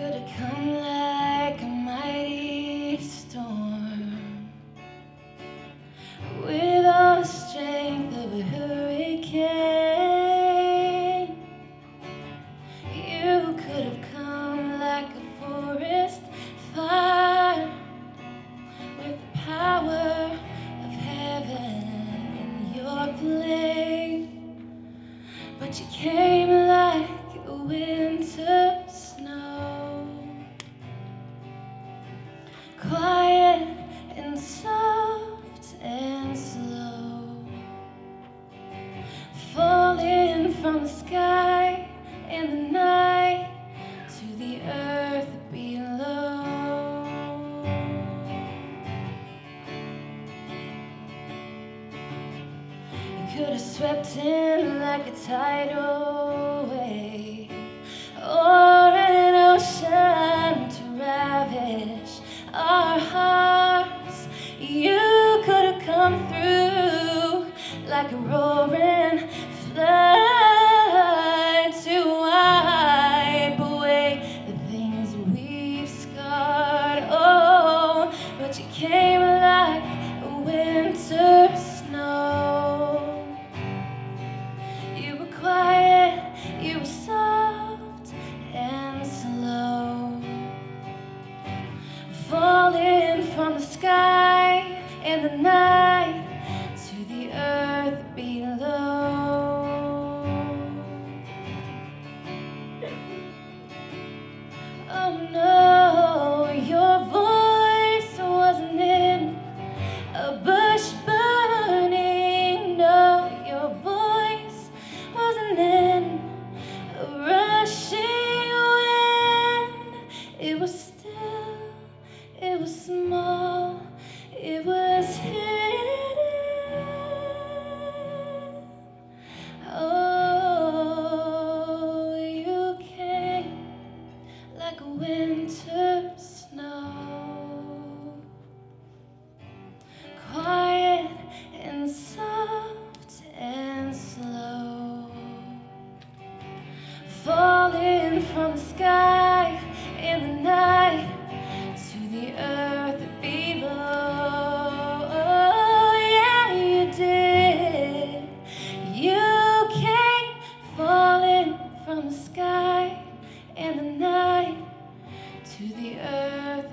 could have come like a mighty storm with all the strength of a hurricane. You could have come like a forest fire with the power of heaven in your flame. But you came like a winter quiet and soft and slow, falling from the sky in the night to the earth below. You could have swept in like a tidal our hearts. You could have come through like a roaring flood to wipe away the things we've scarred. Oh, but you came like a winter the sky in the night to the earth below. Oh no, it was hidden. Oh, you came like winter snow, quiet and soft and slow, falling from the sky in the night to the earth from the sky and the night to the earth.